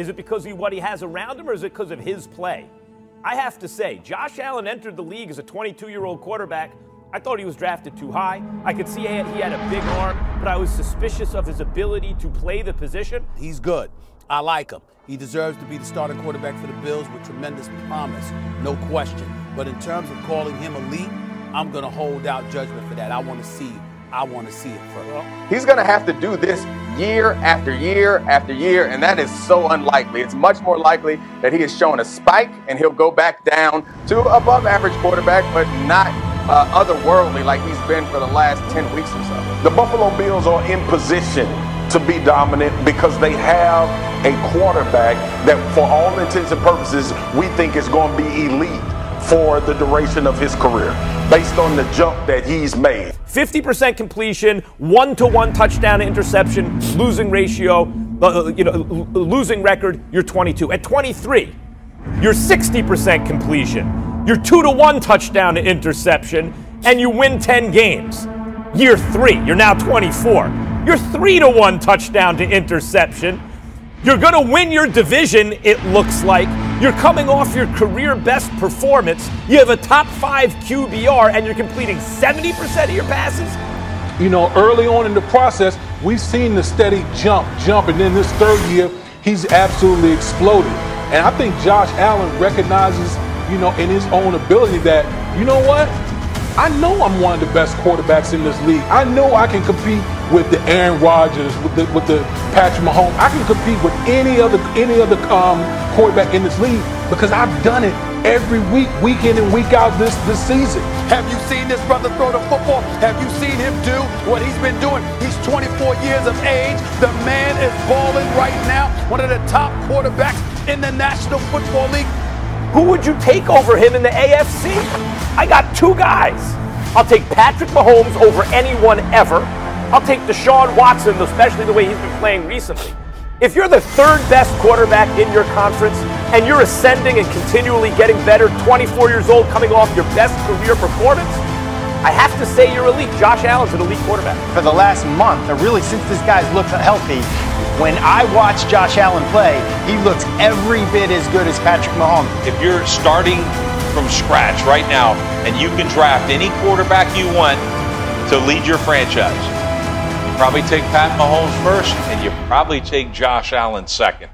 Is it because of what he has around him or is it because of his play? I have to say, Josh Allen entered the league as a 22 year old quarterback. I thought he was drafted too high. I could see he had, he had a big arm, but I was suspicious of his ability to play the position. He's good. I like him. He deserves to be the starting quarterback for the Bills with tremendous promise, no question. But in terms of calling him elite, I'm going to hold out judgment for that. I want to see I want to see it first. He's going to have to do this year after year after year, and that is so unlikely. It's much more likely that he is showing a spike and he'll go back down to above average quarterback, but not uh, otherworldly like he's been for the last 10 weeks or so. The Buffalo Bills are in position to be dominant because they have a quarterback that, for all intents and purposes, we think is going to be elite for the duration of his career based on the jump that he's made. 50% completion, one to one touchdown to interception, losing ratio, uh, uh you know, losing record, you're 22. At 23, you're 60% completion. You're two to one touchdown to interception, and you win 10 games. Year three, you're now 24. You're three to one touchdown to interception. You're going to win your division, it looks like. You're coming off your career best performance. You have a top five QBR and you're completing 70% of your passes. You know, early on in the process, we've seen the steady jump, jump, and then this third year, he's absolutely exploded. And I think Josh Allen recognizes, you know, in his own ability that, you know what? I know I'm one of the best quarterbacks in this league. I know I can compete with the Aaron Rodgers, with the with the Patrick Mahomes. I can compete with any other any other um, quarterback in this league because I've done it every week, week in and week out this this season. Have you seen this brother throw the football? Have you seen him do what he's been doing? He's 24 years of age. The man is balling right now. One of the top quarterbacks in the National Football League. Who would you take over him in the AFC? I got two guys. I'll take Patrick Mahomes over anyone ever. I'll take Deshaun Watson, especially the way he's been playing recently. If you're the third best quarterback in your conference and you're ascending and continually getting better, 24 years old, coming off your best career performance, I have to say you're elite. Josh Allen's an elite quarterback. For the last month, or really since this guy's looked healthy, when I watch Josh Allen play, he looks every bit as good as Patrick Mahomes. If you're starting from scratch right now and you can draft any quarterback you want to lead your franchise, you probably take Pat Mahomes first and you probably take Josh Allen second.